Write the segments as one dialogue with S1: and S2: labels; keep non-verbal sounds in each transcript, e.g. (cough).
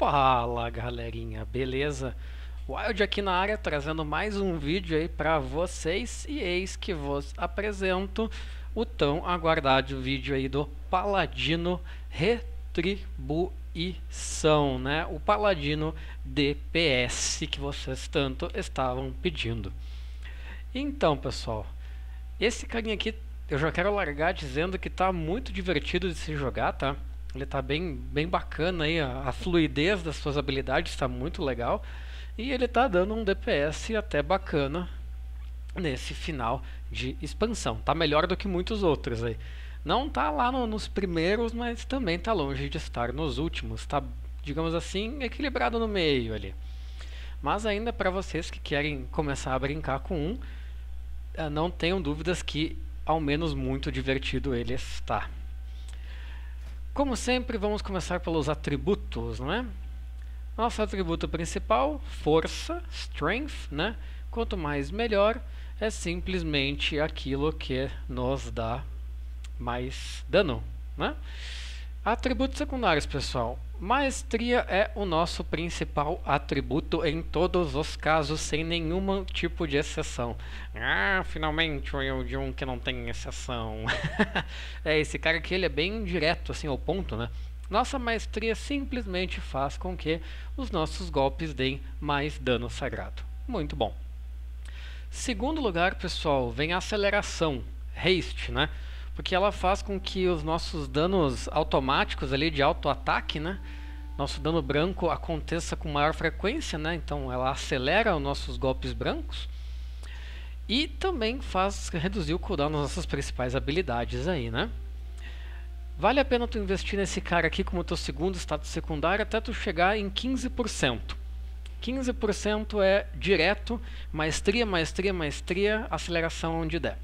S1: Fala galerinha, beleza? Wild aqui na área trazendo mais um vídeo aí para vocês e eis que vos apresento o tão aguardado vídeo aí do Paladino Retribuição, né? O Paladino DPS que vocês tanto estavam pedindo. Então pessoal, esse carinha aqui eu já quero largar dizendo que tá muito divertido de se jogar, tá? Ele está bem, bem bacana aí, a, a fluidez das suas habilidades está muito legal. E ele está dando um DPS até bacana nesse final de expansão. Tá melhor do que muitos outros aí. Não tá lá no, nos primeiros, mas também tá longe de estar nos últimos. Tá, digamos assim, equilibrado no meio ali. Mas ainda para vocês que querem começar a brincar com um, eh, não tenham dúvidas que ao menos muito divertido ele está. Como sempre, vamos começar pelos atributos, não é? Nosso atributo principal, força, strength, né? Quanto mais melhor, é simplesmente aquilo que nos dá mais dano, né? Atributos secundários, pessoal. Maestria é o nosso principal atributo em todos os casos, sem nenhum tipo de exceção. Ah, finalmente o de um que não tem exceção. (laughs) é, esse cara aqui ele é bem direto, assim, ao ponto, né? Nossa maestria simplesmente faz com que os nossos golpes deem mais dano sagrado. Muito bom. Segundo lugar, pessoal, vem a aceleração, haste, né? Porque ela faz com que os nossos danos automáticos ali de auto-ataque, né? Nosso dano branco aconteça com maior frequência, né? Então ela acelera os nossos golpes brancos. E também faz reduzir o cooldown nas nossas principais habilidades aí, né? Vale a pena tu investir nesse cara aqui como teu segundo status secundário até tu chegar em 15%. 15% é direto, maestria, maestria, maestria, aceleração onde der.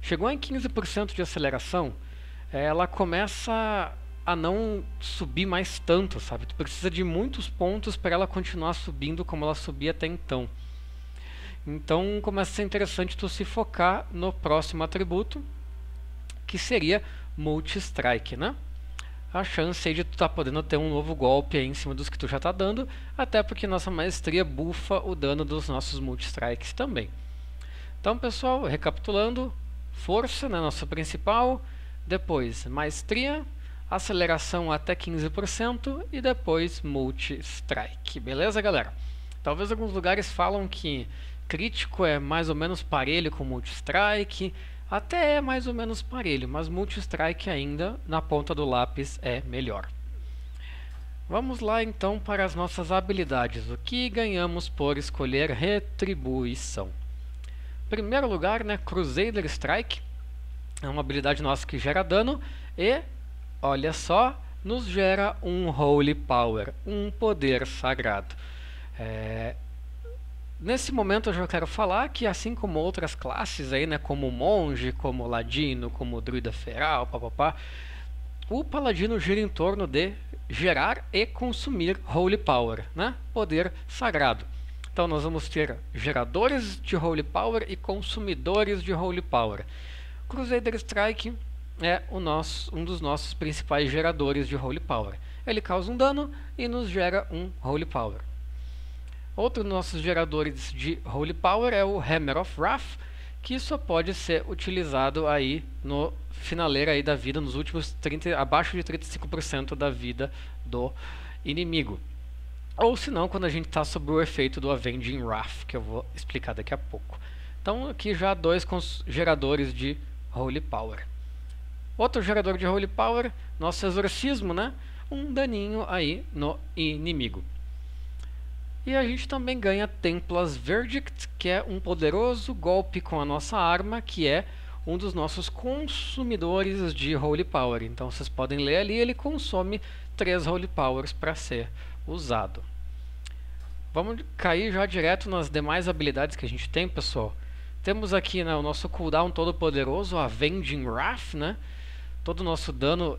S1: Chegou em 15% de aceleração, eh, ela começa a não subir mais tanto, sabe? Tu precisa de muitos pontos para ela continuar subindo como ela subia até então. Então começa a ser interessante tu se focar no próximo atributo, que seria Multi-Strike, né? A chance aí de tu estar tá podendo ter um novo golpe aí em cima dos que tu já está dando, até porque nossa maestria bufa o dano dos nossos Multi-Strikes também. Então pessoal, recapitulando, força, né, nossa principal, depois maestria, aceleração até 15% e depois multi-strike. Beleza, galera? Talvez alguns lugares falam que crítico é mais ou menos parelho com multi-strike, até é mais ou menos parelho, mas multi-strike ainda na ponta do lápis é melhor. Vamos lá então para as nossas habilidades. O que ganhamos por escolher retribuição? Primeiro lugar, né, Crusader Strike. É uma habilidade nossa que gera dano e, olha só, nos gera um Holy Power, um poder sagrado. É... Nesse momento eu já quero falar que assim como outras classes aí, né, como monge, como ladino, como druida feral, papapá, o paladino gira em torno de gerar e consumir Holy Power, né, poder sagrado. Então nós vamos ter geradores de Holy Power e consumidores de Holy Power. Crusader Strike é nosso, um dos nossos principais geradores de Holy Power. Ele causa um dano e nos gera um Holy Power. Outro dos nossos geradores de Holy Power é o Hammer of Wrath, que só pode ser utilizado aí no finaleira aí da vida, nos últimos 30, abaixo de 35% da vida do inimigo. Ou se não, quando a gente está sob o efeito do Avenging Wrath, que eu vou explicar daqui a pouco. Então aqui já dois geradores de Holy Power. Outro gerador de Holy Power, nosso exorcismo, né? Um daninho aí no inimigo. E a gente também ganha Templas Verdict, que é um poderoso golpe com a nossa arma, que é um dos nossos consumidores de Holy Power. Então vocês podem ler ali, ele consome 3 Holy Powers para ser usado. Vamos cair já direto nas demais habilidades que a gente tem, pessoal. Temos aqui né, o nosso cooldown todo poderoso, Avenging Wrath, né? Todo o nosso dano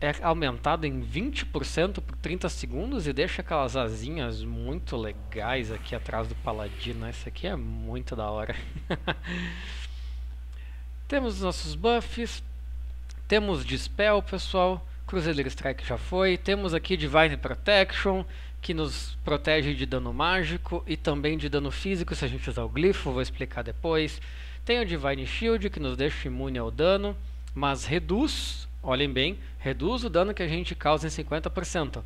S1: é aumentado em 20% por 30 segundos e deixa aquelas asinhas muito legais aqui atrás do paladino. Esse aqui é muito da hora. (laughs) temos os nossos buffs, temos Dispel, pessoal, Crusader Strike já foi. Temos aqui Divine Protection, que nos protege de dano mágico e também de dano físico se a gente usar o glifo, vou explicar depois. Tem o Divine Shield, que nos deixa imune ao dano, mas reduz, olhem bem, reduz o dano que a gente causa em 50%.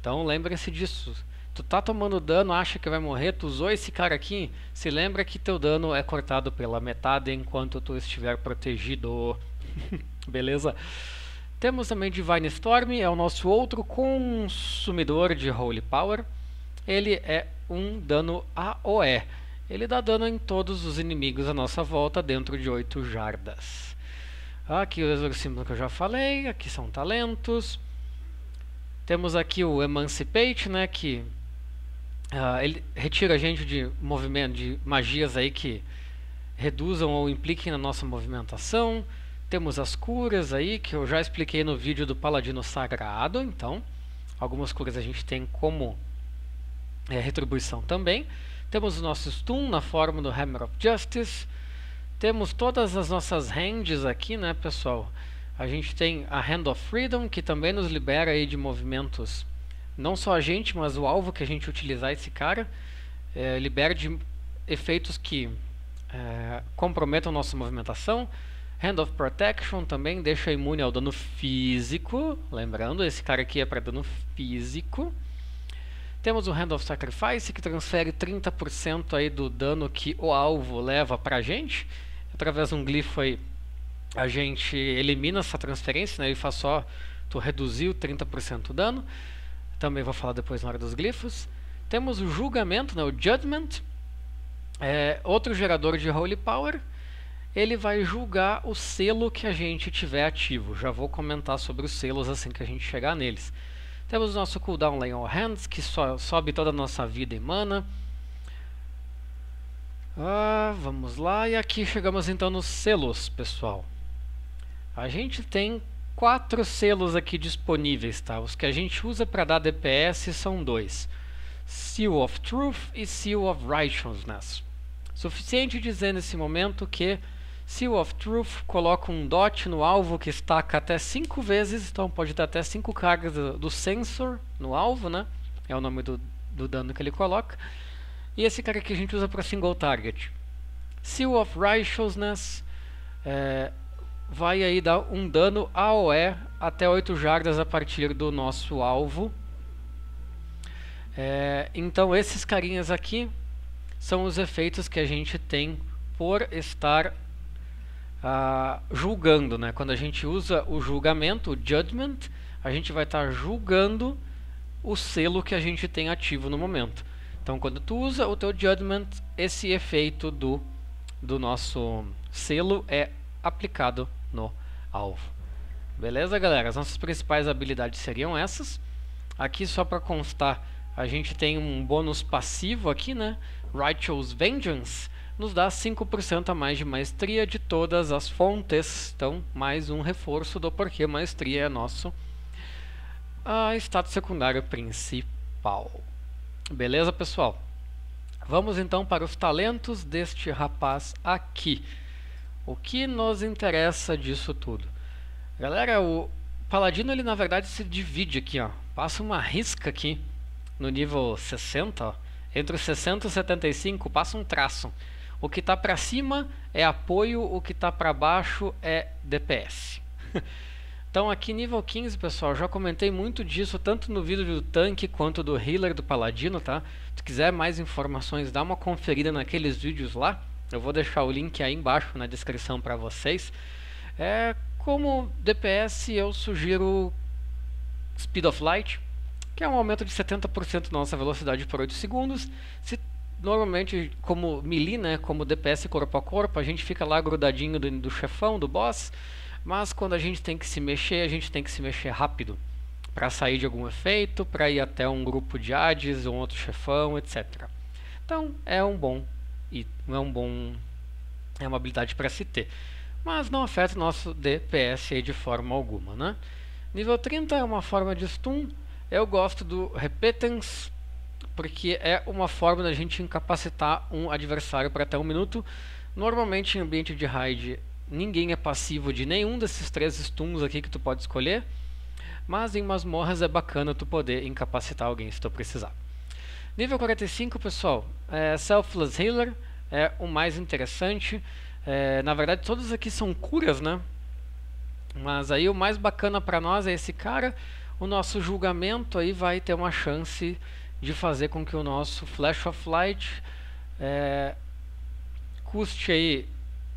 S1: Então lembrem-se disso. Tu tá tomando dano, acha que vai morrer, tu usou esse cara aqui, se lembra que teu dano é cortado pela metade enquanto tu estiver protegido. (laughs) Beleza? Temos também Divine Storm, é o nosso outro consumidor de Holy Power. Ele é um dano AOE. Ele dá dano em todos os inimigos à nossa volta dentro de 8 jardas. Aqui o exorcismo que eu já falei, aqui são talentos. Temos aqui o Emancipate, né, que uh, ele retira a gente de movimento, de magias aí que reduzam ou impliquem na nossa movimentação. Temos as curas aí, que eu já expliquei no vídeo do Paladino Sagrado. Então, algumas curas a gente tem como é, retribuição também. Temos o nosso stun na forma do Hammer of Justice. Temos todas as nossas hands aqui, né, pessoal? A gente tem a Hand of Freedom, que também nos libera aí de movimentos. Não só a gente, mas o alvo que a gente utilizar esse cara. É, libera de efeitos que é, comprometam nossa movimentação. Hand of Protection também deixa imune ao dano físico. Lembrando, esse cara aqui é para dano físico. Temos o Hand of Sacrifice, que transfere 30% aí do dano que o alvo leva para a gente. Através de um glifo aí, a gente elimina essa transferência, né? ele faz só tu reduzir o 30% do dano. Também vou falar depois na hora dos glifos. Temos o Julgamento, né? o Judgment. É outro gerador de Holy Power ele vai julgar o selo que a gente tiver ativo. Já vou comentar sobre os selos assim que a gente chegar neles. Temos nosso cooldown Lay on Hands, que so, sobe toda a nossa vida em mana. Ah, vamos lá, e aqui chegamos então nos selos, pessoal. A gente tem quatro selos aqui disponíveis, tá? Os que a gente usa para dar DPS são dois. Seal of Truth e Seal of Righteousness. Suficiente dizer nesse momento que Seal of Truth coloca um dot no alvo que estaca até 5 vezes, então pode dar até 5 cargas do, sensor no alvo, né? É o nome do, do dano que ele coloca. E esse cara aqui a gente usa para single target. Seal of Righteousness é, vai aí dar um dano AOE até 8 jardas a partir do nosso alvo. É, então esses carinhas aqui são os efeitos que a gente tem por estar ah, julgando, né? Quando a gente usa o julgamento, o judgment, a gente vai estar tá julgando o selo que a gente tem ativo no momento. Então, quando tu usa o teu judgment, esse efeito do, do nosso selo é aplicado no alvo. Beleza, galera? As nossas principais habilidades seriam essas. Aqui, só para constar, a gente tem um bônus passivo aqui, né? Righteous Vengeance nos dá 5% a mais de maestria de todas as fontes. Então, mais um reforço do porquê maestria é nosso uh, estado secundário principal. Beleza, pessoal? Vamos então para os talentos deste rapaz aqui. O que nos interessa disso tudo? Galera, o Paladino ele na verdade se divide aqui, ó. Passa uma risca aqui no nível 60, ó. Entre os 60 e 75 passa um traço. O que está para cima é apoio, o que está para baixo é DPS. (laughs) então aqui nível 15, pessoal, já comentei muito disso tanto no vídeo do tanque quanto do healer do paladino, tá? Se quiser mais informações, dá uma conferida naqueles vídeos lá. Eu vou deixar o link aí embaixo na descrição para vocês. É, como DPS eu sugiro Speed of Light, que é um aumento de 70% da nossa velocidade por 8 segundos. Se normalmente, como melee, né, como DPS corpo a corpo, a gente fica lá grudadinho do, do chefão, do boss, mas quando a gente tem que se mexer, a gente tem que se mexer rápido para sair de algum efeito, para ir até um grupo de Hades, um outro chefão, etc. Então, é um bom e é um bom é uma habilidade para se ter, mas não afeta o nosso DPS de forma alguma, né? Nível 30 é uma forma de stun. Eu gosto do Repentance porque é uma forma da gente incapacitar um adversário por até um minuto. Normalmente em ambiente de raid ninguém é passivo de nenhum desses três stuns aqui que tu pode escolher. mas em masmorras é bacana tu poder incapacitar alguém se tu precisar. Nível 45, pessoal, é Selfless Healer é o mais interessante. É, na verdade, todos aqui são curas, né? Mas aí o mais bacana para nós é esse cara. O nosso julgamento aí vai ter uma chance de fazer com que o nosso Flash of Light é, custe aí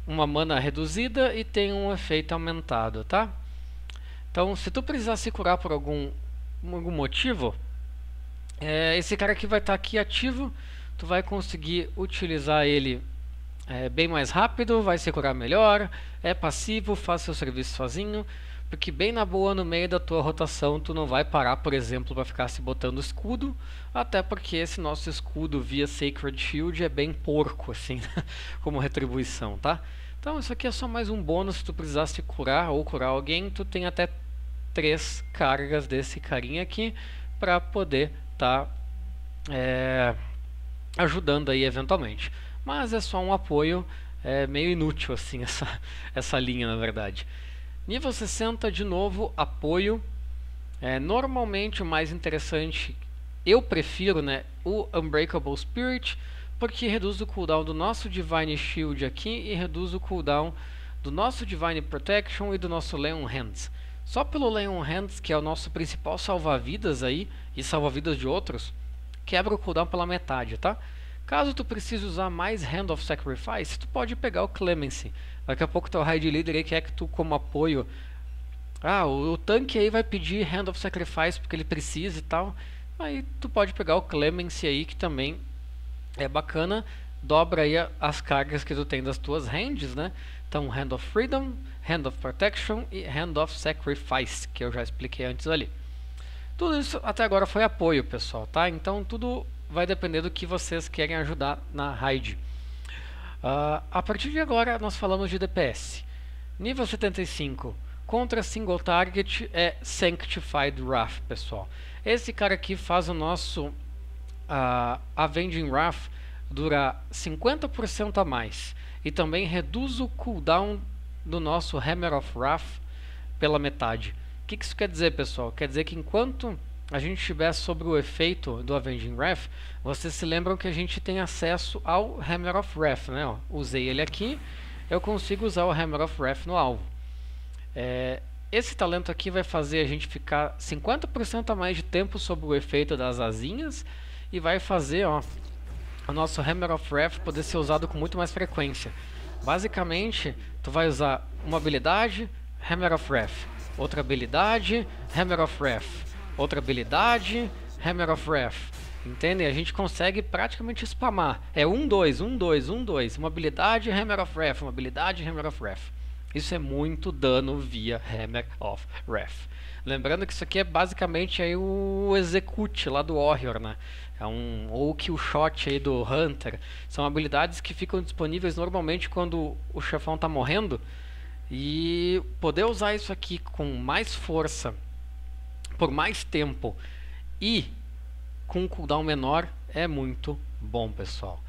S1: uma mana reduzida e tenha um efeito aumentado, tá? Então, se tu precisar se curar por algum, algum motivo, é, esse cara aqui vai estar tá aqui ativo, tu vai conseguir utilizar ele é, bem mais rápido, vai se curar melhor, é passivo, faz seu serviço sozinho, porque bem na boa no meio da tua rotação tu não vai parar, por exemplo, para ficar se botando escudo, até porque esse nosso escudo via Sacred Shield é bem porco assim, (laughs) como retribuição, tá? Então isso aqui é só mais um bônus se tu precisar se curar ou curar alguém, tu tem até três cargas desse carinha aqui para poder tá é, ajudando aí eventualmente. Mas é só um apoio é meio inútil assim (laughs) essa, essa linha na verdade. Nível 60 de novo apoio. É, normalmente o mais interessante eu prefiro né, o Unbreakable Spirit porque reduz o cooldown do nosso Divine Shield aqui e reduz o cooldown do nosso Divine Protection e do nosso Leon Hands. Só pelo Leon Hands, que é o nosso principal salva-vidas aí, e salva-vidas de outros, quebra o cooldown pela metade, tá? Caso tu precise usar mais Hand of Sacrifice, tu pode pegar o Clemency. Daqui a pouco teu Raid Leader aí quer que tu como apoio... Ah, o, o tanque aí vai pedir Hand of Sacrifice porque ele precisa e tal. Aí tu pode pegar o Clemency aí, que também é bacana. Dobra aí as cargas que tu tem das tuas hands, né? Então, Hand of Freedom, Hand of Protection e Hand of Sacrifice, que eu já expliquei antes ali. Tudo isso até agora foi apoio, pessoal, tá? Então, tudo vai depender do que vocês querem ajudar na raid. Uh, a partir de agora, nós falamos de DPS. Nível 75, contra single target é Sanctified Wrath, pessoal. Esse cara aqui faz o nosso uh, Avenging Wrath durar 50% a mais e também reduz o cooldown do nosso Hammer of Wrath pela metade. O que, que isso quer dizer, pessoal? Quer dizer que enquanto a gente estiver sobre o efeito do Avenging Wrath, vocês se lembram que a gente tem acesso ao Hammer of Wrath, né? Ó, usei ele aqui, eu consigo usar o Hammer of Wrath no alvo. É, esse talento aqui vai fazer a gente ficar 50% a mais de tempo sobre o efeito das asinhas e vai fazer ó, o nosso Hammer of Wrath poder ser usado com muito mais frequência. Basicamente, tu vai usar uma habilidade, Hammer of Wrath, outra habilidade, Hammer of Wrath, outra habilidade, Hammer of Wrath. Entendem? A gente consegue praticamente spamar. É 1, 2, 1, 2, 1, 2. Uma habilidade, Hammer of Wrath. Uma habilidade, Hammer of Wrath. Isso é muito dano via Hammer of Wrath. Lembrando que isso aqui é basicamente aí o execute lá do Warrior, né? É um, ou kill shot aí do Hunter. São habilidades que ficam disponíveis normalmente quando o chefão está morrendo. E poder usar isso aqui com mais força, por mais tempo e com um cooldown menor é muito bom, pessoal.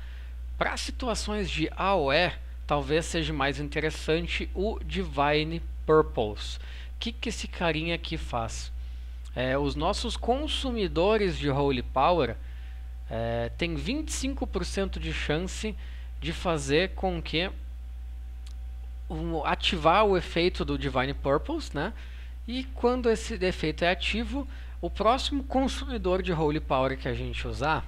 S1: Para situações de AOE, talvez seja mais interessante o Divine Purpose que, que esse carinha aqui faz? É, os nossos consumidores de Holy Power é, têm 25% de chance de fazer com que um, ativar o efeito do Divine Purpose, né? E quando esse efeito é ativo, o próximo consumidor de Holy Power que a gente usar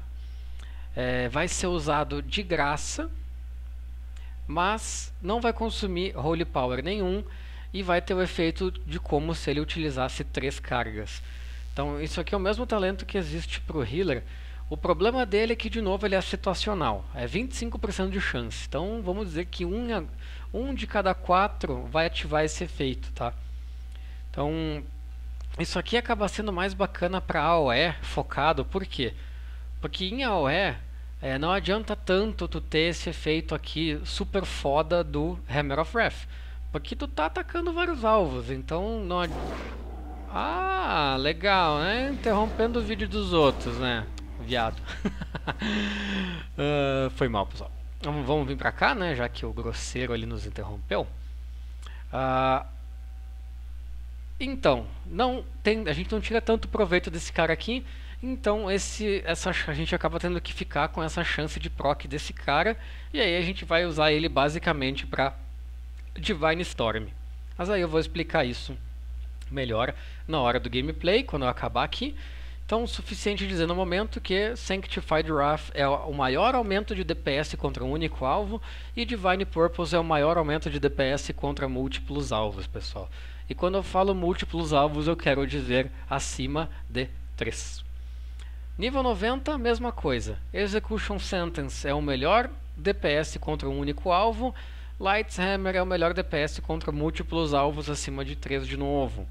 S1: é, vai ser usado de graça, mas não vai consumir Holy Power nenhum e vai ter o efeito de como se ele utilizasse três cargas. Então isso aqui é o mesmo talento que existe para o healer. O problema dele é que de novo ele é situacional, é 25% de chance. Então vamos dizer que um, um de cada quatro vai ativar esse efeito, tá? Então isso aqui acaba sendo mais bacana para AOE focado, por quê? Porque em AOE é, não adianta tanto tu ter esse efeito aqui super foda do Hammer of Wrath. Porque tu tá atacando vários alvos, então não... Ah, legal, né? Interrompendo o vídeo dos outros, né? Viado. uh, (laughs) foi mal, pessoal. Vamos, vamos vir pra cá, né? Já que o grosseiro ali nos interrompeu. Uh, Então, não tem, a gente não tira tanto proveito desse cara aqui, então esse, essa, a gente acaba tendo que ficar com essa chance de proc desse cara, e aí a gente vai usar ele basicamente para Divine Storm. Mas aí eu vou explicar isso melhor na hora do gameplay, quando eu acabar aqui. Então, suficiente dizer no momento que Sanctified Wrath é o maior aumento de DPS contra um único alvo e Divine Purpose é o maior aumento de DPS contra múltiplos alvos, pessoal. E quando eu falo múltiplos alvos, eu quero dizer acima de 3. Nível 90, mesma coisa. Execution Sentence é o melhor DPS contra um único alvo. Lights Hammer é o melhor DPS contra múltiplos alvos acima de 3 de novo.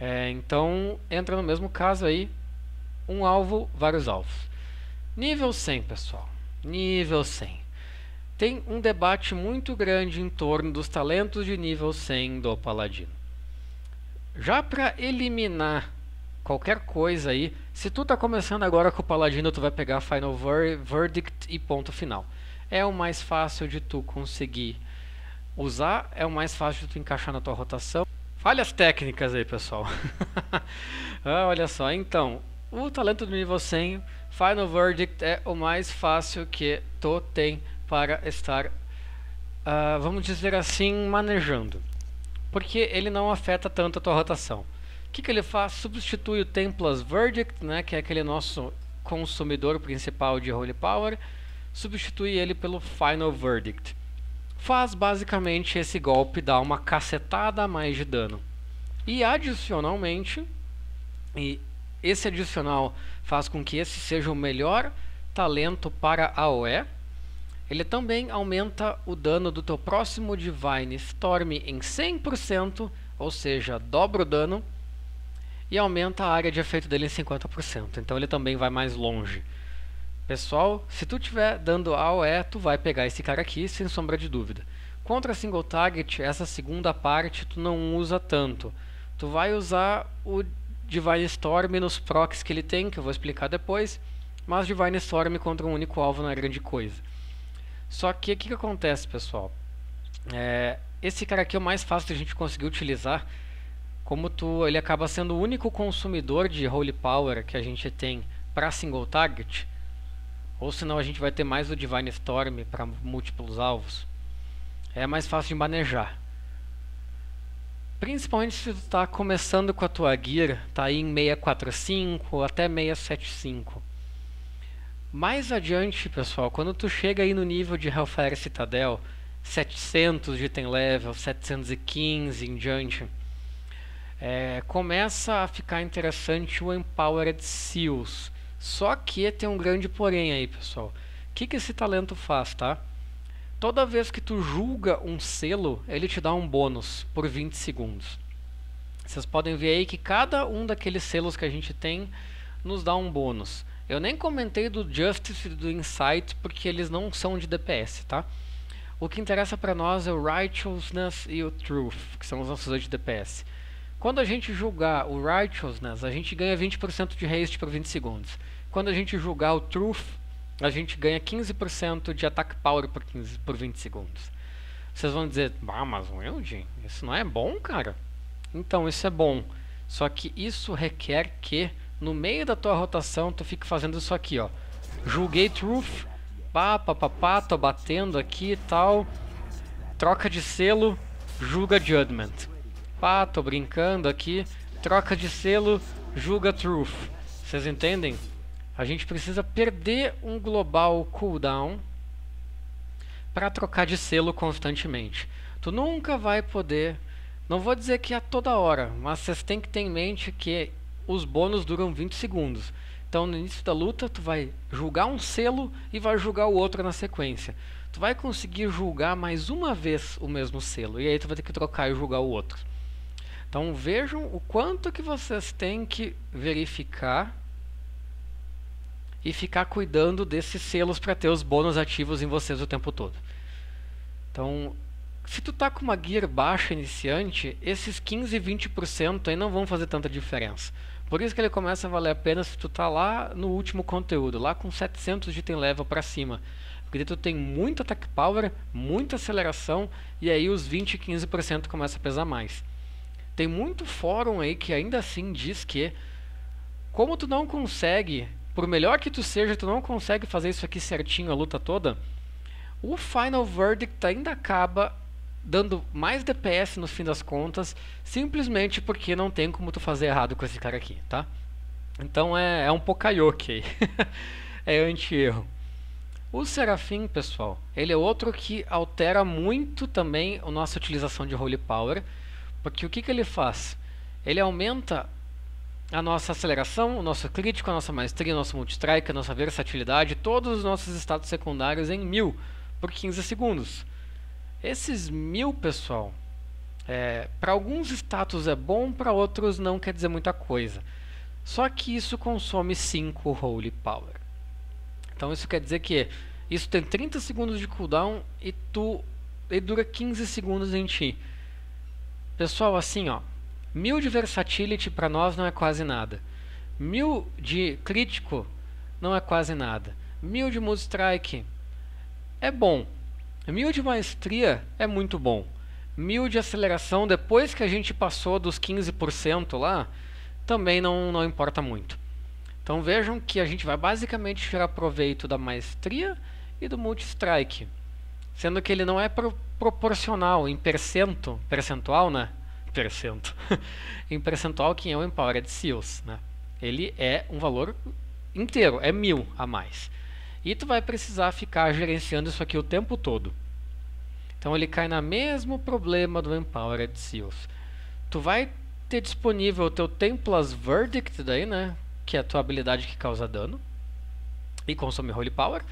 S1: É, então, entra no mesmo caso aí, um alvo, vários alvos. Nível 100, pessoal. Nível 100. Tem um debate muito grande em torno dos talentos de nível 100 do Paladino. Já para eliminar qualquer coisa aí, se tu tá começando agora com o Paladino, tu vai pegar Final Ver Verdict e ponto final. É o mais fácil de tu conseguir usar, é o mais fácil de tu encaixar na tua rotação. Falhas técnicas aí, pessoal. (laughs) ah, olha só, então, o talento do nível 100, Final Verdict é o mais fácil que tu tem para estar, uh, vamos dizer assim, manejando. Porque ele não afeta tanto a tua rotação. O que, que ele faz? Substitui o Templar's Verdict, né, que é aquele nosso consumidor principal de Holy Power, substitui ele pelo Final Verdict. Faz basicamente esse golpe dar uma cacetada a mais de dano. E adicionalmente, e esse adicional faz com que esse seja o melhor talento para a OE. Ele também aumenta o dano do teu próximo Divine Storm em 100%, ou seja, dobra o dano, e aumenta a área de efeito dele em 50%. Então ele também vai mais longe. Pessoal, se tu estiver dando AOE, tu vai pegar esse cara aqui, sem sombra de dúvida. Contra single target, essa segunda parte tu não usa tanto. Tu vai usar o Divine Storm nos procs que ele tem, que eu vou explicar depois, mas Divine Storm contra um único alvo não é grande coisa. Só que o que, que, acontece, pessoal? É, esse cara aqui é o mais fácil de a gente conseguir utilizar, como tu, ele acaba sendo o único consumidor de Holy Power que a gente tem para single target, ou senão a gente vai ter mais o Divine Storm para múltiplos alvos. É mais fácil de manejar. Principalmente se tu está começando com a tua gear, tá aí em 645 até 675. Mais adiante, pessoal, quando tu chega aí no nível de Hellfire Citadel, 700 de item level, 715 em diante, é, começa a ficar interessante o Empowered Seals. Só que tem um grande porém aí, pessoal. O que, que esse talento faz, tá? Toda vez que tu julga um selo, ele te dá um bônus por 20 segundos. Vocês podem ver aí que cada um daqueles selos que a gente tem nos dá um bônus. Eu nem comentei do Justice e do Insight porque eles não são de DPS, tá? O que interessa para nós é o Righteousness e o Truth, que são os nossos dois de DPS. Quando a gente julgar o Righteousness, a gente ganha 20% de haste por 20 segundos. Quando a gente julgar o Truth, a gente ganha 15% de attack power por, 15, por 20 segundos. Vocês vão dizer, ah, mas Wild, isso não é bom, cara? Então, isso é bom. Só que isso requer que, no meio da tua rotação, tu fique fazendo isso aqui, ó. Julguei Truth, pá, pá, pá, pá, tô batendo aqui e tal. Troca de selo, julga Judgment. Pá, tô brincando aqui. Troca de selo, julga Truth. Vocês entendem? a gente precisa perder um global cooldown para trocar de selo constantemente. Tu nunca vai poder, não vou dizer que a toda hora, mas vocês têm que ter em mente que os bônus duram 20 segundos. Então no início da luta tu vai julgar um selo e vai julgar o outro na sequência. Tu vai conseguir julgar mais uma vez o mesmo selo e aí tu vai ter que trocar e julgar o outro. Então vejam o quanto que vocês têm que verificar e ficar cuidando desses selos para ter os bônus ativos em vocês o tempo todo. Então, se tu tá com uma gear baixa iniciante, esses 15 e 20% aí não vão fazer tanta diferença. Por isso que ele começa a valer a pena se tu tá lá no último conteúdo, lá com 700 de item level para cima. Porque tu tem muito attack power, muita aceleração e aí os 20 e 15% começa a pesar mais. tem muito fórum aí que ainda assim diz que como tu não consegue, por melhor que tu seja, tu não consegue fazer isso aqui certinho a luta toda, o Final Verdict ainda acaba dando mais DPS no fim das contas, simplesmente porque não tem como tu fazer errado com esse cara aqui, tá? Então é, é um Pokayoke (laughs) é anti-erro. O Serafim, pessoal, ele é outro que altera muito também a nossa utilização de Holy Power, porque o que, que ele faz? Ele aumenta a nossa aceleração, o nosso crítico, a nossa maestria, o nosso multistrike, a nossa versatilidade, todos os nossos status secundários em 1000 por 15 segundos. Esses 1000, pessoal, é, para alguns status é bom, para outros não quer dizer muita coisa. Só que isso consome 5 Holy Power. Então isso quer dizer que isso tem 30 segundos de cooldown e tu ele dura 15 segundos em ti. Pessoal, assim, ó, mil de versatility para nós não é quase nada. Mil de crítico não é quase nada. Mil de mood strike é bom. Mil de maestria é muito bom. Mil de aceleração depois que a gente passou dos 15% lá, também não, não importa muito. Então vejam que a gente vai basicamente tirar proveito da maestria e do multi-strike. Sendo que ele não é pro proporcional em percento, percentual, né? Percento. (laughs) em percentual quem é o Empowered Seals, né? Ele é um valor inteiro, é mil a mais. E tu vai precisar ficar gerenciando isso aqui o tempo todo. Então ele cai no mesmo problema do Empowered Seals. Tu vai ter disponível o teu Templar's Verdict daí, né? Que é a tua habilidade que causa dano. E consome Holy Power.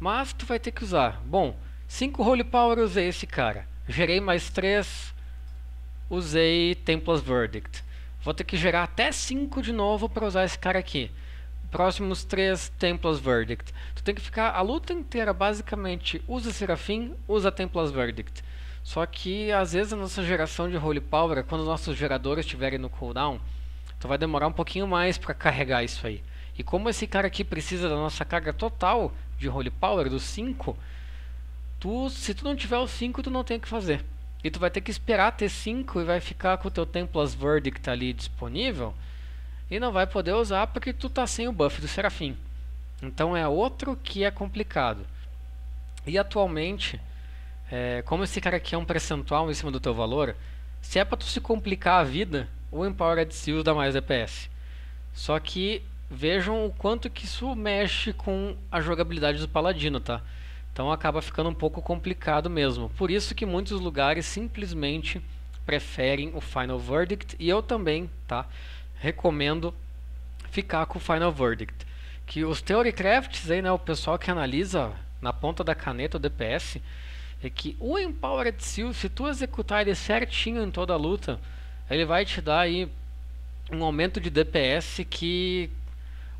S1: Mas tu vai ter que usar. Bom, 5 Holy Power usei esse cara. Gerei mais 3. Usei Templar's Verdict. Vou ter que gerar até 5 de novo para usar esse cara aqui. Próximos 3 Templar's Verdict. Tu tem que ficar a luta inteira basicamente usa Serafim, usa Templar's Verdict. Só que às vezes a nossa geração de Holy Power, quando nossos geradores estiverem no cooldown, tu vai demorar um pouquinho mais para carregar isso aí. E como esse cara aqui precisa da nossa carga total, de Holy Power, do 5, tu, se tu não tiver o 5, tu não tem o que fazer. E tu vai ter que esperar ter 5 e vai ficar com o teu Templar's Verdict ali disponível e não vai poder usar porque tu tá sem o buff do Serafim. Então é outro que é complicado. E atualmente, é, como esse cara aqui é um percentual em cima do teu valor, se é para tu se complicar a vida, o Empowered Seals dá mais DPS. Só que vejam o quanto que isso mexe com a jogabilidade do Paladino, tá? Então acaba ficando um pouco complicado mesmo. Por isso que muitos lugares simplesmente preferem o Final Verdict e eu também, tá? Recomendo ficar com o Final Verdict. Que os Theorycrafts aí, né, o pessoal que analisa na ponta da caneta o DPS, é que o Empowered Seal, se tu executar ele certinho em toda a luta, ele vai te dar aí um aumento de DPS que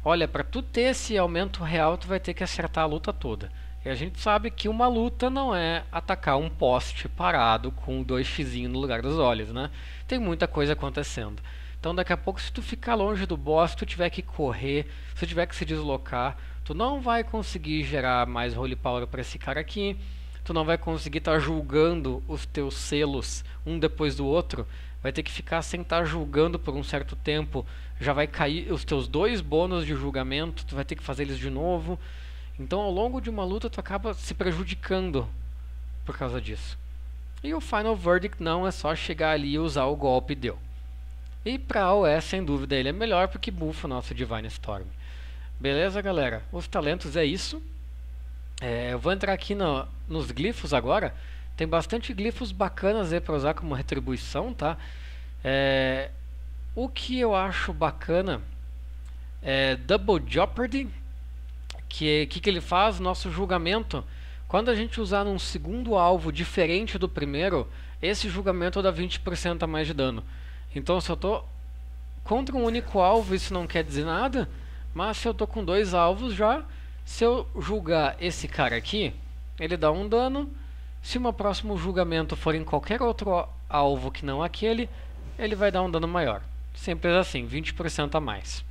S1: olha, para tu ter esse aumento real, tu vai ter que acertar a luta toda. E a gente sabe que uma luta não é atacar um poste parado com dois x no lugar dos olhos, né? Tem muita coisa acontecendo. Então daqui a pouco se tu ficar longe do boss, tu tiver que correr, se tu tiver que se deslocar, tu não vai conseguir gerar mais holy power para esse cara aqui. Tu não vai conseguir estar tá julgando os teus selos um depois do outro. Vai ter que ficar sem estar tá julgando por um certo tempo já vai cair os teus dois bônus de julgamento, tu vai ter que fazer eles de novo. Então, ao longo de uma luta, tu acaba se prejudicando por causa disso. E o Final Verdict não é só chegar ali e usar o golpe e deu. E para AOE, sem dúvida, ele é melhor porque buffa o nosso Divine Storm. Beleza, galera? Os talentos é isso. É, eu vou entrar aqui no, nos glifos agora. Tem bastante glifos bacanas aí para usar como retribuição, tá? É, o que eu acho bacana é Double Jeopardy, que que, que ele faz? Nosso julgamento. Quando a gente usar num segundo alvo diferente do primeiro, esse julgamento dá 20% a mais de dano. Então se eu estou contra um único alvo, isso não quer dizer nada, mas se eu estou com dois alvos já, se eu julgar esse cara aqui, ele dá um dano. Se o meu próximo julgamento for em qualquer outro alvo que não aquele, ele vai dar um dano maior. Simples assim, 20% a mais.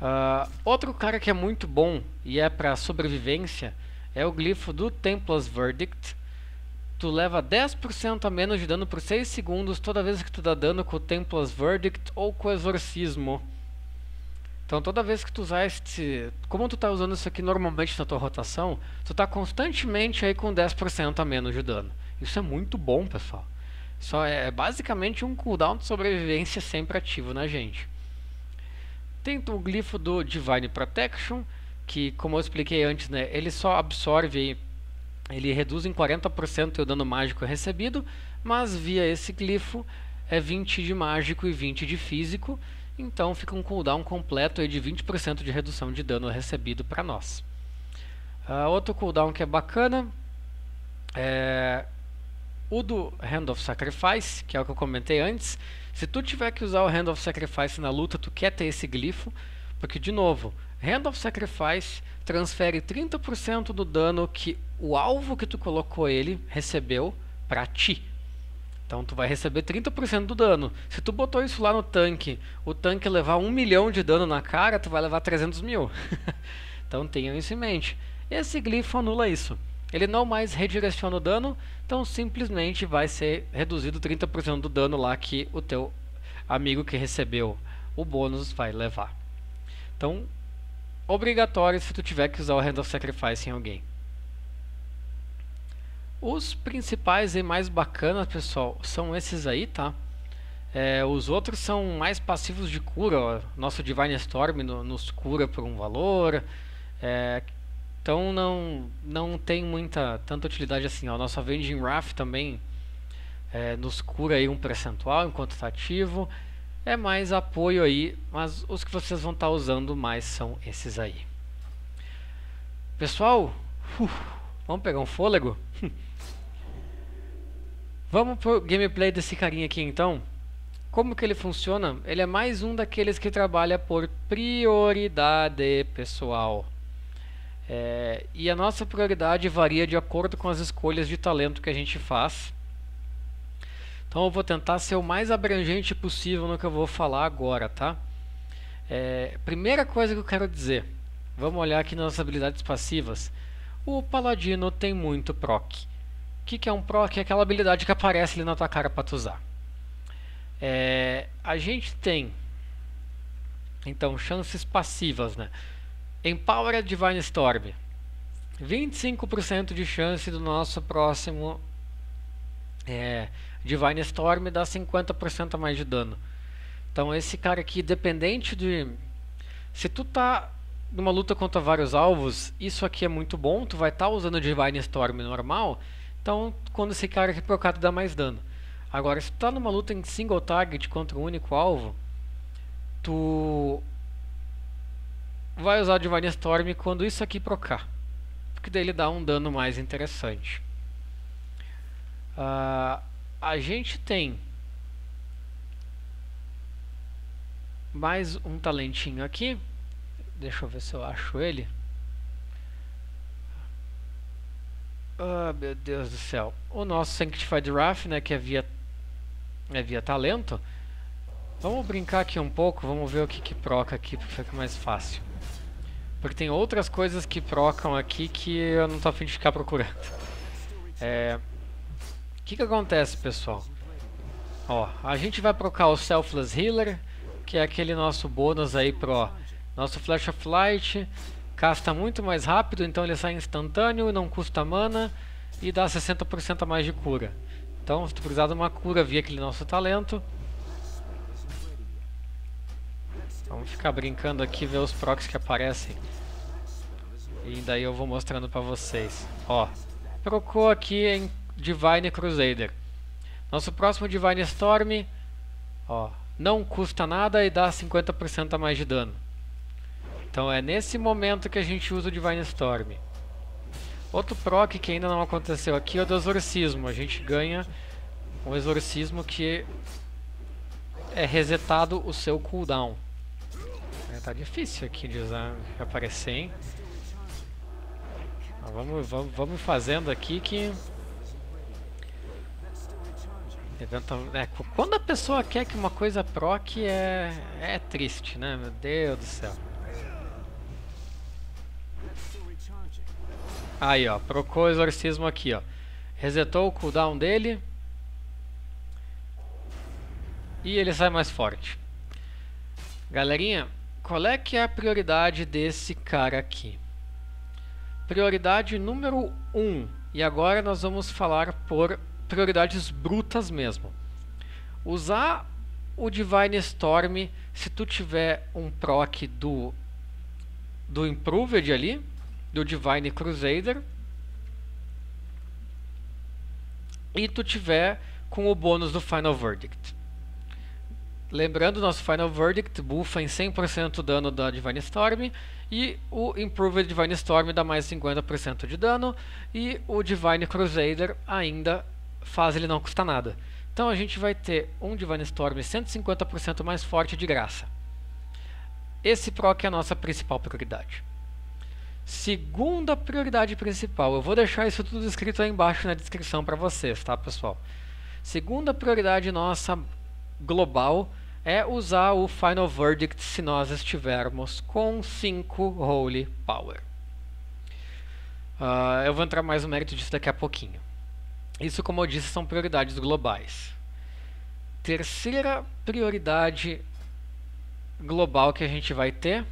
S1: Uh, outro cara que é muito bom e é para sobrevivência é o glifo do Templar's Verdict. Tu leva 10% a menos de dano por 6 segundos toda vez que tu dá dano com o Templar's Verdict ou com o Exorcismo. Então toda vez que tu usar esse... Como tu está usando isso aqui normalmente na tua rotação, tu está constantemente aí com 10% a menos de dano. Isso é muito bom, pessoal. Isso é, é basicamente um cooldown de sobrevivência sempre ativo na gente. Tem o glifo do Divine Protection, que como eu expliquei antes, né, ele só absorve, ele reduz em 40% o dano mágico recebido, mas via esse glifo é 20 de mágico e 20 de físico, então fica um cooldown completo de 20% de redução de dano recebido para nós. Uh, outro cooldown que é bacana é o do Hand of Sacrifice, que é o que eu comentei antes. Se tu tiver que usar o Hand of Sacrifice na luta, tu quer ter esse glifo, porque de novo, Hand of Sacrifice transfere 30% do dano que o alvo que tu colocou ele recebeu para ti. Então tu vai receber 30% do dano. Se tu botou isso lá no tanque, o tanque levar 1 milhão de dano na cara, tu vai levar 300 mil. (laughs) então tenham isso em mente. Esse glifo anula isso. Ele não mais redireciona o dano, então simplesmente vai ser reduzido 30% do dano lá que o teu amigo que recebeu o bônus vai levar. Então, obrigatório se tu tiver que usar o Hand of Sacrifice em alguém. Os principais e mais bacanas, pessoal, são esses aí, tá? É, os outros são mais passivos de cura. Ó. Nosso Divine Storm no, nos cura por um valor. É, então não, não tem muita tanta utilidade assim. Ó. Nosso Avenging Wrath também é, nos cura aí um percentual enquanto está ativo. É mais apoio aí, mas os que vocês vão estar tá usando mais são esses aí. Pessoal, uh, vamos pegar um fôlego? (laughs) Vamos pro gameplay desse carinha aqui então. Como que ele funciona? Ele é mais um daqueles que trabalha por prioridade pessoal. É, e a nossa prioridade varia de acordo com as escolhas de talento que a gente faz. Então eu vou tentar ser o mais abrangente possível no que eu vou falar agora, tá? É, primeira coisa que eu quero dizer, vamos olhar aqui nas habilidades passivas. O Paladino tem muito proc que, que é um proc? É aquela habilidade que aparece ali na tua cara para tu usar. É, a gente tem então chances passivas, né? Empowered Divine Storm. 25% de chance do nosso próximo é, Divine Storm dar 50% a mais de dano. Então esse cara aqui, dependente de... Se tu tá numa luta contra vários alvos, isso aqui é muito bom. Tu vai estar tá usando Divine Storm normal então, quando esse cara aqui procado dá mais dano. Agora, se tu tá numa luta em single target contra um único alvo, tu vai usar Divine Storm quando isso aqui procar. Porque daí ele dá um dano mais interessante. Uh, a gente tem mais um talentinho aqui. Deixa eu ver se eu acho ele. Ah, meu Deus do céu. O nosso Sanctified Wrath, né, que é via, é via talento. Vamos brincar aqui um pouco, vamos ver o que que proca aqui, para ficar mais fácil. Porque tem outras coisas que procam aqui que eu não tô afim de ficar procurando. É... Que que acontece, pessoal? Ó, a gente vai procar o Selfless Healer, que é aquele nosso bônus aí pro nosso Flash of Light, Casta muito mais rápido, então ele sai instantâneo, não custa mana e dá 60% a mais de cura. Então, se tu precisar de uma cura via aquele nosso talento, vamos ficar brincando aqui ver os procs que aparecem. E daí eu vou mostrando para vocês. Ó, procou aqui em Divine Crusader. Nosso próximo Divine Storm, ó, não custa nada e dá 50% a mais de dano. Então é nesse momento que a gente usa o Divine Storm. Outro proc que ainda não aconteceu aqui é o do exorcismo. A gente ganha um exorcismo que é resetado o seu cooldown. É, tá difícil aqui de usar, aparecer, hein? vamos, vamos, vamos fazendo aqui que... É, quando a pessoa quer que uma coisa proc é, é triste, né? Meu Deus do céu. Aí, ó, procurou exorcismo aqui, ó. Resetou o cooldown dele. E ele sai mais forte. Galerinha, qual é que é a prioridade desse cara aqui? Prioridade número 1. Um, e agora nós vamos falar por prioridades brutas mesmo. Usar o Divine Storm se tu tiver um proc do do Improved ali, do Divine Crusader, e tu tiver com o bônus do Final Verdict. Lembrando, nosso Final Verdict buffa em 100% dano da Divine Storm e o Improved Divine Storm dá mais 50% de dano e o Divine Crusader ainda faz ele não custar nada. Então a gente vai ter um Divine Storm 150% mais forte de graça. Esse proc é a nossa principal prioridade. Segunda prioridade principal, eu vou deixar isso tudo escrito aí embaixo na descrição para vocês, tá pessoal? Segunda prioridade nossa global é usar o Final Verdict se nós estivermos com 5 Holy Power. Uh, eu vou entrar mais no mérito disso daqui a pouquinho. Isso, como eu disse, são prioridades globais. Terceira prioridade global que a gente vai ter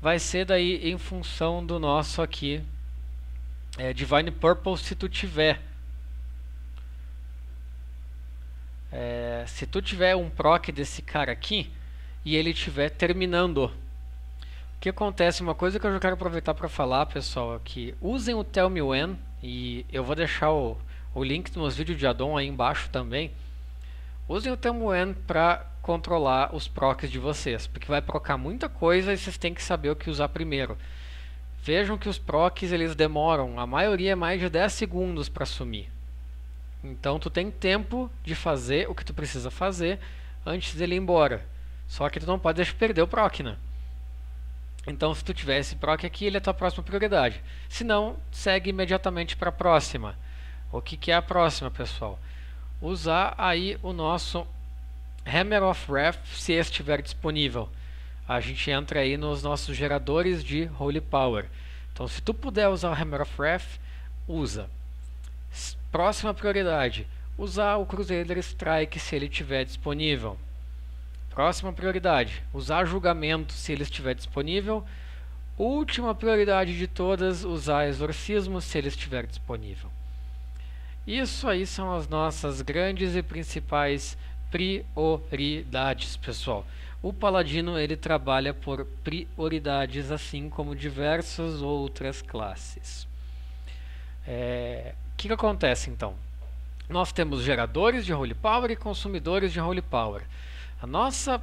S1: vai ser daí em função do nosso aqui é, Divine Purple se tu tiver. É, se tu tiver um proc desse cara aqui e ele estiver terminando. O que acontece, uma coisa que eu já quero aproveitar para falar pessoal, é que usem o Tell Me When e eu vou deixar o, o link dos meus vídeos de addon aí embaixo também usem o When para controlar os procs de vocês, porque vai procar muita coisa e vocês têm que saber o que usar primeiro. Vejam que os procs eles demoram, a maioria é mais de 10 segundos para sumir. Então tu tem tempo de fazer o que tu precisa fazer antes dele ir embora. Só que tu não pode deixar perder o proc, né? Então se tu tiver esse proc aqui, ele é a tua próxima prioridade. Se não, segue imediatamente para a próxima. O que, que é a próxima, pessoal? Usar aí o nosso Hammer of Wrath, se estiver disponível. A gente entra aí nos nossos geradores de Holy Power. Então, se tu puder usar o Hammer of Wrath, usa. Próxima prioridade, usar o Crusader Strike se ele estiver disponível. Próxima prioridade, usar julgamento se ele estiver disponível. Última prioridade de todas, usar exorcismo se ele estiver disponível. Isso aí são as nossas grandes e principais prioridades, pessoal. O Paladino ele trabalha por prioridades, assim como diversas outras classes. É, o que, que acontece então? Nós temos geradores de Holy Power e consumidores de Holy Power. A nossa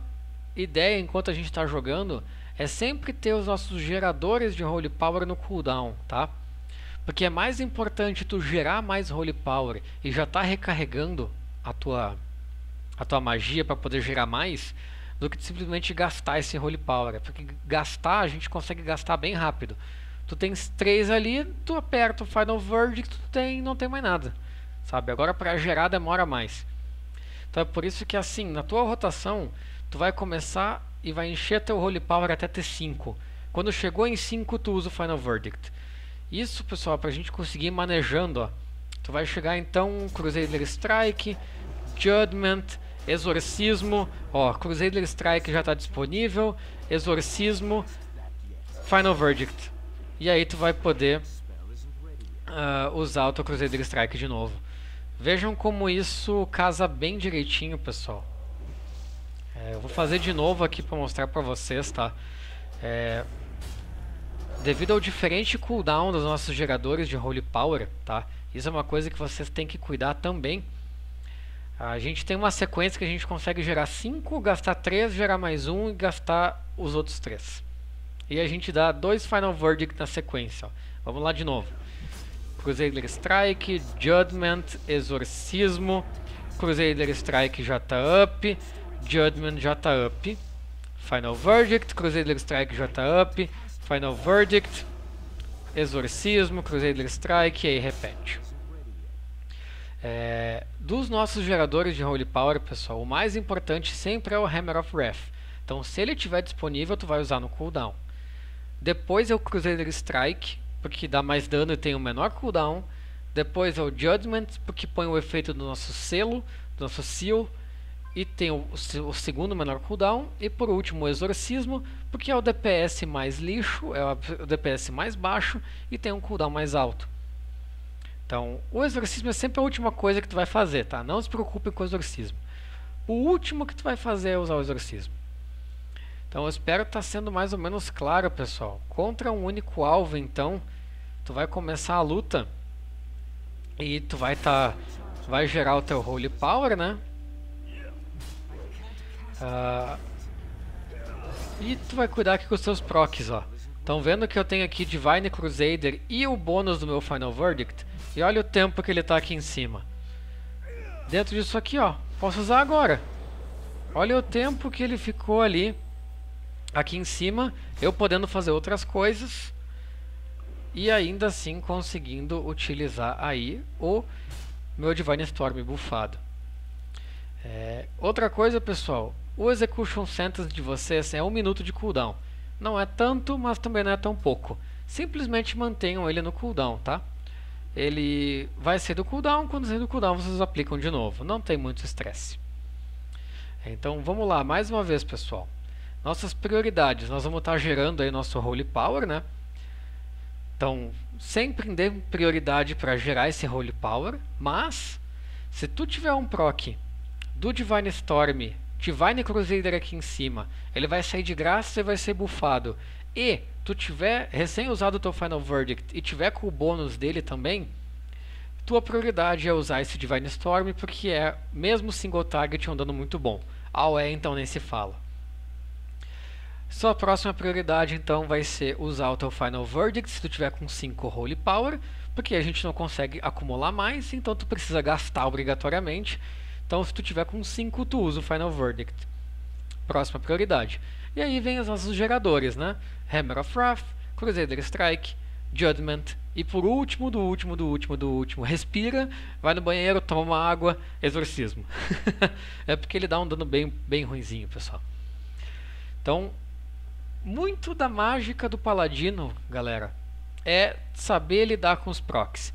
S1: ideia enquanto a gente está jogando é sempre ter os nossos geradores de Holy Power no cooldown, tá? Porque é mais importante tu gerar mais Holy Power e já tá recarregando a tua a tua magia para poder gerar mais do que simplesmente gastar esse Holy Power. Porque gastar, a gente consegue gastar bem rápido. Tu tens três ali, tu aperta o Final Verdict, tu tem, não tem mais nada. Sabe? Agora para gerar demora mais. Então é por isso que assim, na tua rotação, tu vai começar e vai encher teu Holy Power até ter 5. Quando chegou em 5, tu usa o Final Verdict. Isso, pessoal, para a gente conseguir ir manejando, ó. Tu vai chegar então Crusader Strike, Judgment, Exorcismo, ó, Crusader Strike já está disponível, Exorcismo, Final Verdict. E aí tu vai poder uh, usar o teu Crusader Strike de novo. Vejam como isso casa bem direitinho, pessoal. É, eu vou fazer de novo aqui para mostrar para vocês, tá? É, devido ao diferente cooldown dos nossos geradores de Holy Power, tá? Isso é uma coisa que vocês têm que cuidar também. A gente tem uma sequência que a gente consegue gerar 5, gastar 3, gerar mais 1 um, e gastar os outros 3. E a gente dá dois Final Verdict na sequência. Ó. Vamos lá de novo. Crusader Strike, Judgment, Exorcismo. Crusader Strike já tá up. Judgment já tá up. Final Verdict, Crusader Strike já tá up. Final Verdict, Exorcismo, Crusader Strike e aí repete. É, dos nossos geradores de Holy Power, pessoal, o mais importante sempre é o Hammer of Wrath. Então, se ele estiver disponível, tu vai usar no cooldown. Depois é o Crusader Strike, porque dá mais dano e tem um menor cooldown. Depois é o Judgment, porque põe o efeito do nosso selo, do nosso seal. E tem o, o segundo menor cooldown. E por último o Exorcismo, porque é o DPS mais lixo, é o DPS mais baixo e tem um cooldown mais alto. Então, o exorcismo é sempre a última coisa que tu vai fazer, tá? Não se preocupe com o exorcismo. O último que tu vai fazer é usar o exorcismo. Então, eu espero estar tá sendo mais ou menos claro, pessoal. Contra um único alvo, então, tu vai começar a luta e tu vai tá, vai gerar o teu holy power, né? Uh, e tu vai cuidar aqui com os teus procs, ó. Estão vendo que eu tenho aqui Divine Crusader e o bônus do meu Final Verdict? E olha o tempo que ele está aqui em cima. Dentro disso aqui, ó, posso usar agora. Olha o tempo que ele ficou ali, aqui em cima, eu podendo fazer outras coisas e ainda assim conseguindo utilizar aí o meu Divine Storm buffado. É, outra coisa, pessoal, o Execution Sentence de vocês é um minuto de cooldown. Não é tanto, mas também não é tão pouco. Simplesmente mantenham ele no cooldown, tá? ele vai ser do cooldown, quando sair do cooldown vocês aplicam de novo, não tem muito estresse. Então vamos lá, mais uma vez pessoal. Nossas prioridades, nós vamos estar gerando aí nosso Holy Power, né? Então, sempre dê prioridade para gerar esse Holy Power, mas se tu tiver um proc do Divine Storm, Divine Crusader aqui em cima, ele vai sair de graça e vai ser buffado. E tu tiver recém usado o teu Final Verdict e tiver com o bônus dele também, tua prioridade é usar esse Divine Storm porque é mesmo single target é um dano muito bom. Ao é então nem se fala. Sua próxima prioridade então vai ser usar o teu Final Verdict se tu tiver com 5 Holy Power, porque a gente não consegue acumular mais, então tu precisa gastar obrigatoriamente. Então se tu tiver com 5 tu usa o Final Verdict. Próxima prioridade. E aí vem os nossos geradores, né? Hammer of Wrath, Crusader Strike, Judgment e por último, do último, do último, do último, respira, vai no banheiro, toma uma água, exorcismo. (laughs) é porque ele dá um dano bem, bem ruinzinho, pessoal. Então, muito da mágica do paladino, galera, é saber lidar com os procs.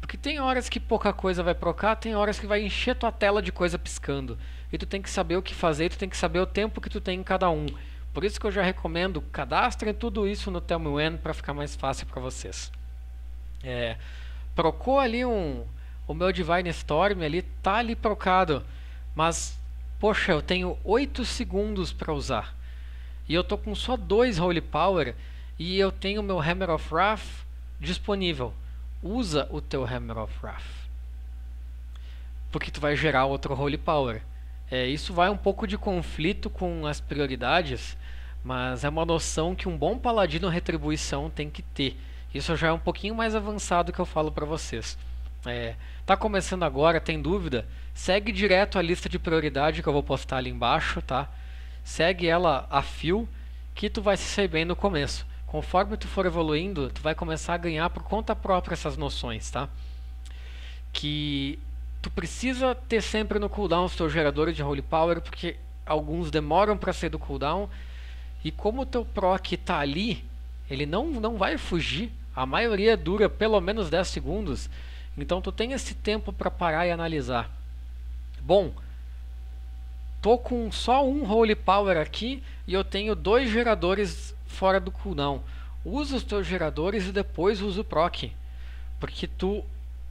S1: Porque tem horas que pouca coisa vai procar, tem horas que vai encher tua tela de coisa piscando. E tu tem que saber o que fazer, tu tem que saber o tempo que tu tem em cada um. Por isso que eu já recomendo, cadastrem tudo isso no Tell para ficar mais fácil para vocês. É, procou ali um, o meu Divine Storm ali, tá ali procado, mas poxa, eu tenho 8 segundos para usar. E eu tô com só dois Holy Power e eu tenho meu Hammer of Wrath disponível. Usa o teu Hammer of Wrath. Porque tu vai gerar outro Holy Power. É, isso vai um pouco de conflito com as prioridades, mas é uma noção que um bom paladino retribuição tem que ter. Isso já é um pouquinho mais avançado que eu falo para vocês. É, tá começando agora, tem dúvida? Segue direto a lista de prioridade que eu vou postar ali embaixo, tá? Segue ela a fio, que tu vai se sair bem no começo. Conforme tu for evoluindo, tu vai começar a ganhar por conta própria essas noções, tá? Que tu precisa ter sempre no cooldown os teus geradores de Holy Power, porque alguns demoram para sair do cooldown e como o teu proc está ali, ele não, não vai fugir. A maioria dura pelo menos 10 segundos. Então tu tem esse tempo para parar e analisar. Bom, tô com só um Holy Power aqui e eu tenho dois geradores fora do cooldown. Usa os teus geradores e depois usa o proc. Porque tu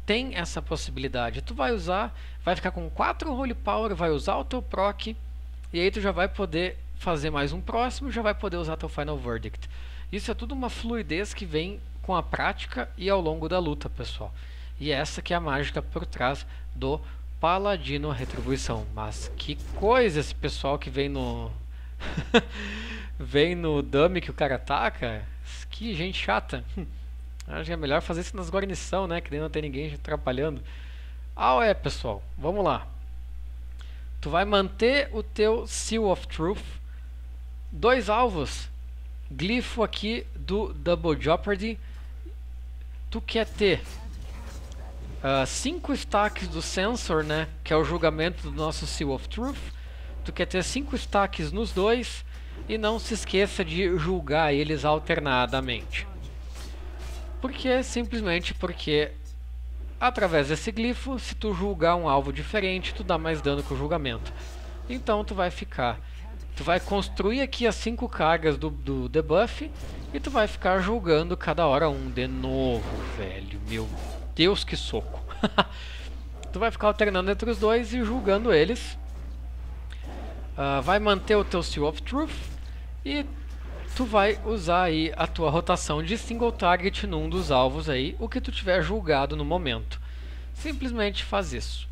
S1: tem essa possibilidade. Tu vai usar, vai ficar com 4 Holy Power, vai usar o teu proc e aí tu já vai poder fazer mais um próximo, já vai poder usar teu Final Verdict. Isso é tudo uma fluidez que vem com a prática e ao longo da luta, pessoal. E essa que é a mágica por trás do Paladino Retribuição. Mas que coisa esse pessoal que vem no (laughs) vem no dummy que o cara ataca. Que gente chata. (laughs) Acho que é melhor fazer isso nas guarnição, né? Que daí não tem ninguém atrapalhando. Ah, é, pessoal. Vamos lá. Tu vai manter o teu Seal of Truth dois alvos. Glifo aqui do Double Jeopardy. Tu quer ter 5 uh, stacks do Sensor, né? Que é o julgamento do nosso Seal of Truth. Tu quer ter 5 stacks nos dois. E não se esqueça de julgar eles alternadamente. Porque simplesmente porque através desse glifo, se tu julgar um alvo diferente, tu dá mais dano que o julgamento. Então tu vai ficar, tu vai construir aqui as cinco cargas do, do debuff e tu vai ficar julgando cada hora um de novo, velho. Meu Deus, que soco. (laughs) tu vai ficar alternando entre os dois e julgando eles. Uh, vai manter o teu Seal of Truth e tu vai usar aí a tua rotação de single target num dos alvos aí, o que tu tiver julgado no momento. Simplesmente faz isso.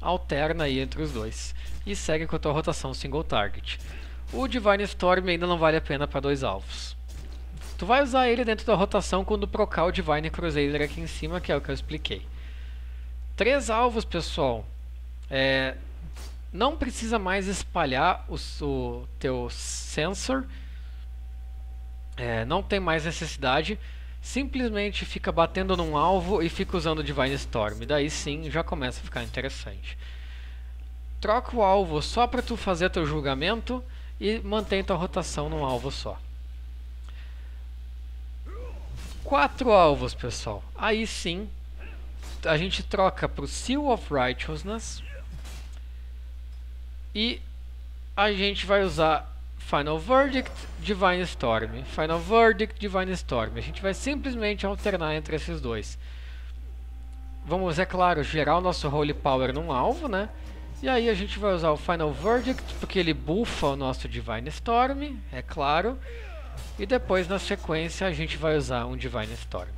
S1: Alterna aí entre os dois e segue com a tua rotação single target. O Divine Storm ainda não vale a pena para dois alvos. Tu vai usar ele dentro da rotação quando procar o Divine Crusader aqui em cima, que é o que eu expliquei. Três alvos, pessoal. É, não precisa mais espalhar o, o teu sensor é, não tem mais necessidade, simplesmente fica batendo num alvo e fica usando Divine Storm. Daí sim já começa a ficar interessante. Troca o alvo só para tu fazer teu julgamento e mantém tua rotação num alvo só. Quatro alvos, pessoal. Aí sim a gente troca para o Seal of Righteousness e a gente vai usar Final Verdict, Divine Storm. Final Verdict, Divine Storm. A gente vai simplesmente alternar entre esses dois. Vamos, é claro, gerar o nosso Holy Power num alvo, né? E aí a gente vai usar o Final Verdict, porque ele buffa o nosso Divine Storm, é claro. E depois, na sequência, a gente vai usar um Divine Storm.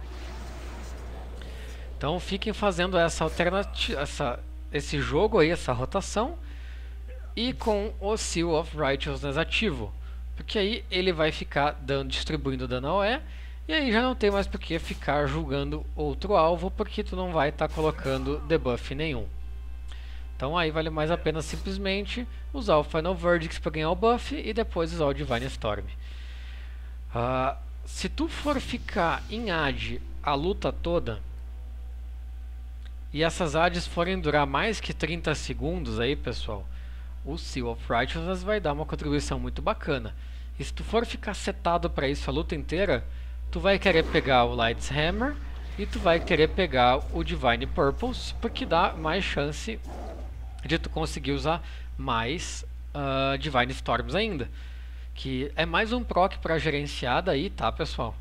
S1: Então fiquem fazendo essa alternativa, essa, esse jogo aí, essa rotação e com o Seal of Righteousness ativo. Porque aí ele vai ficar dando, distribuindo dano ao E, e aí já não tem mais por que ficar julgando outro alvo, porque tu não vai estar tá colocando debuff nenhum. Então aí vale mais a pena simplesmente usar o Final Verdict para ganhar o buff e depois usar o Divine Storm. Uh, se tu for ficar em AD a luta toda, e essas ADs forem durar mais que 30 segundos aí, pessoal, o Seal of Righteousness vai dar uma contribuição muito bacana. E se tu for ficar setado para isso a luta inteira, tu vai querer pegar o Light's Hammer e tu vai querer pegar o Divine Purpose, porque dá mais chance de tu conseguir usar mais uh, Divine Storms ainda. Que é mais um proc para gerenciar daí, tá pessoal?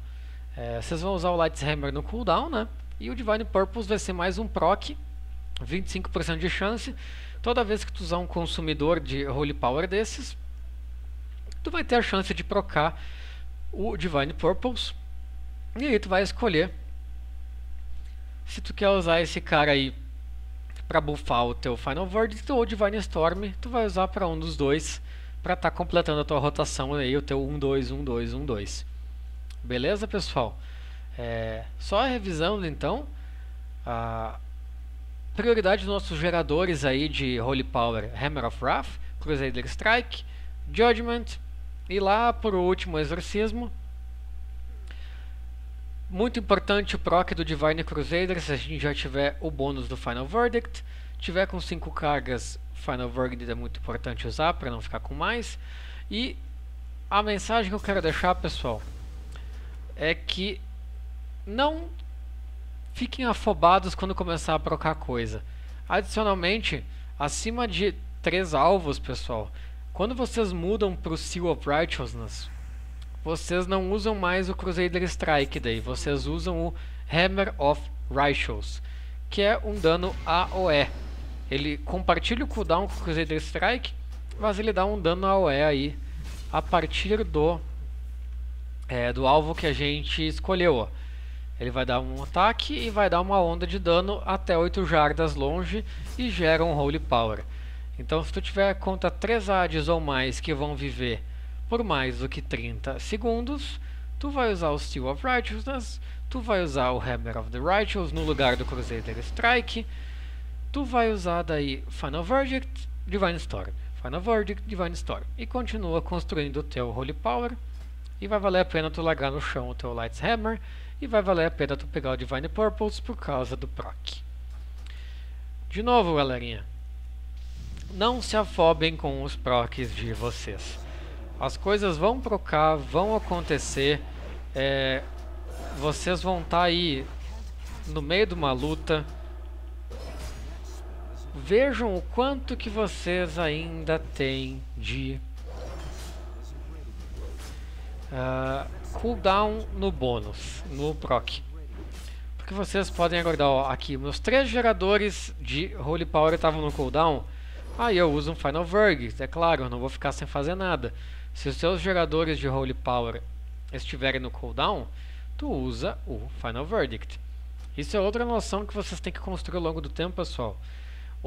S1: É, vocês vão usar o Light's Hammer no cooldown, né? E o Divine Purpose vai ser mais um proc, 25% de chance Toda vez que tu usar um consumidor de Holy Power desses, tu vai ter a chance de procar o Divine Purples. E aí tu vai escolher se tu quer usar esse cara aí para buffar o teu Final Verdict ou Divine Storm, tu vai usar para um dos dois para estar tá completando a tua rotação aí, o teu 1 2 1 2 1 2. Beleza, pessoal? É, só revisando então, a prioridade dos nossos geradores aí de Holy Power, Hammer of Wrath, Crusader Strike, Judgment e lá por último Exorcismo. Muito importante o proc do Divine Crusader se a gente já tiver o bônus do Final Verdict. Tiver com 5 cargas, Final Verdict é muito importante usar para não ficar com mais. E a mensagem que eu quero deixar, pessoal, é que não fiquem afobados quando começar a procar coisa. Adicionalmente, acima de três alvos, pessoal, quando vocês mudam para o Seal of Righteousness, vocês não usam mais o Crusader Strike daí, vocês usam o Hammer of Righteous, que é um dano AOE. Ele compartilha o cooldown com o Crusader Strike, mas ele dá um dano AOE aí a partir do, é, do alvo que a gente escolheu. Ele vai dar um ataque e vai dar uma onda de dano até 8 jardas longe e gera um Holy Power. Então se tu tiver contra 3 ADs ou mais que vão viver por mais do que 30 segundos, tu vai usar o Steel of Righteousness, tu vai usar o Hammer of the Righteous no lugar do Crusader Strike, tu vai usar daí Final Verdict, Divine Storm, Final Verdict, Divine Storm e continua construindo o teu Holy Power e vai valer a pena tu largar no chão o teu Light's Hammer e vai valer a pena tu pegar o Divine Purples por causa do proc. De novo, galerinha, não se afobem com os procs de vocês. As coisas vão procar, vão acontecer, é, vocês vão estar tá aí no meio de uma luta, vejam o quanto que vocês ainda têm de uh, cooldown no bônus, no proc. Porque vocês podem aguardar, ó, aqui, meus três geradores de Holy Power estavam no cooldown, aí eu uso um Final Verdict, é claro, eu não vou ficar sem fazer nada. Se os seus geradores de Holy Power estiverem no cooldown, tu usa o Final Verdict. Isso é outra noção que vocês têm que construir ao longo do tempo, pessoal.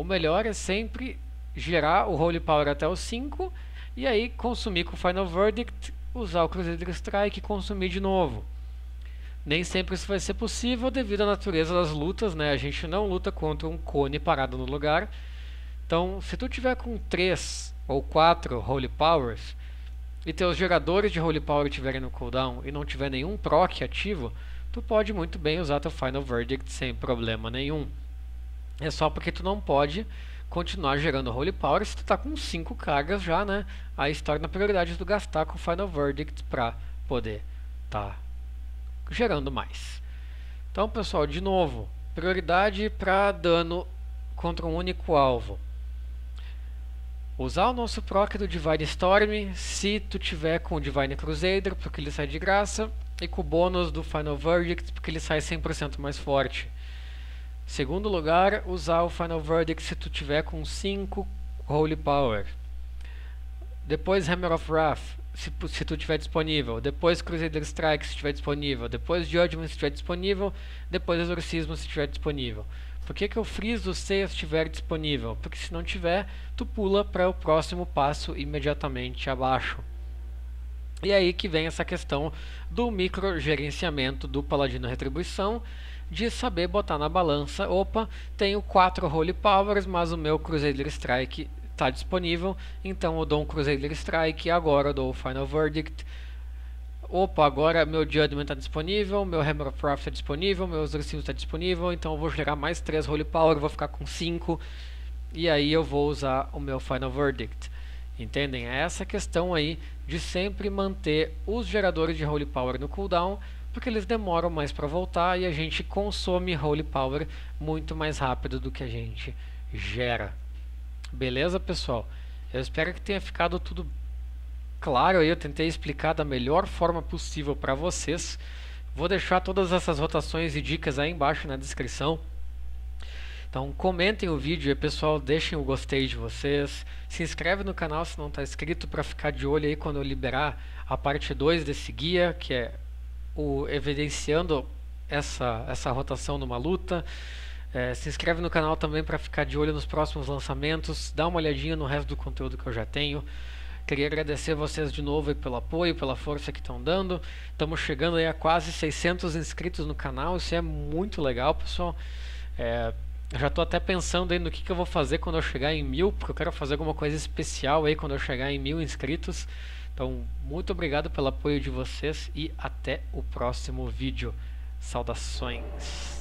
S1: O melhor é sempre gerar o Holy Power até o 5 e aí consumir com o Final Verdict usar o Crusader Strike e consumir de novo. Nem sempre isso vai ser possível devido à natureza das lutas, né? A gente não luta contra um cone parado no lugar. Então, se tu tiver com 3 ou 4 Holy Powers e teus geradores de Holy Power estiverem no cooldown e não tiver nenhum proc ativo, tu pode muito bem usar teu Final Verdict sem problema nenhum. É só porque tu não pode continuar gerando Holy Power se tu tá com 5 cargas já, né? Aí se torna prioridade tu gastar com Final Verdict para poder tá gerando mais. Então, pessoal, de novo, prioridade para dano contra um único alvo. Usar o nosso proc do Divine Storm se tu tiver com o Divine Crusader, porque ele sai de graça, e com o bônus do Final Verdict, porque ele sai 100% mais forte. Segundo lugar, usar o Final Verdict se tu tiver com 5 Holy Power. Depois Hammer of Wrath, se, se tu tiver disponível. Depois Crusader Strike, se estiver disponível. Depois Judgment, se estiver disponível. Depois Exorcismo, se estiver disponível. Por que, que eu friso se estiver disponível? Porque se não tiver, tu pula para o próximo passo imediatamente abaixo. E aí que vem essa questão do micro gerenciamento do Paladino Retribuição de saber botar na balança, opa, tenho quatro Holy Powers, mas o meu Crusader Strike está disponível, então eu dou um Crusader Strike, agora eu dou o Final Verdict, opa, agora meu Judgment está disponível, meu Hammer of Wrath está disponível, meu Exorcismo está disponível, então eu vou gerar mais 3 Holy Power, vou ficar com 5, e aí eu vou usar o meu Final Verdict. Entendem? É essa questão aí de sempre manter os geradores de Holy Power no cooldown, porque eles demoram mais para voltar e a gente consome Holy Power muito mais rápido do que a gente gera. Beleza, pessoal? Eu espero que tenha ficado tudo claro aí. Eu tentei explicar da melhor forma possível para vocês. Vou deixar todas essas rotações e dicas aí embaixo na descrição. Então comentem o vídeo e pessoal, deixem o gostei de vocês. Se inscreve no canal se não está inscrito para ficar de olho aí quando eu liberar a parte 2 desse guia, que é o, evidenciando essa, essa rotação numa luta. É, se inscreve no canal também para ficar de olho nos próximos lançamentos. Dá uma olhadinha no resto do conteúdo que eu já tenho. Queria agradecer vocês de novo pelo apoio, pela força que estão dando. Estamos chegando aí a quase 600 inscritos no canal. Isso é muito legal, pessoal. É, já estou até pensando aí no que, que eu vou fazer quando eu chegar em mil, porque eu quero fazer alguma coisa especial aí quando eu chegar em mil inscritos. Então, muito obrigado pelo apoio de vocês e até o próximo vídeo. Saudações!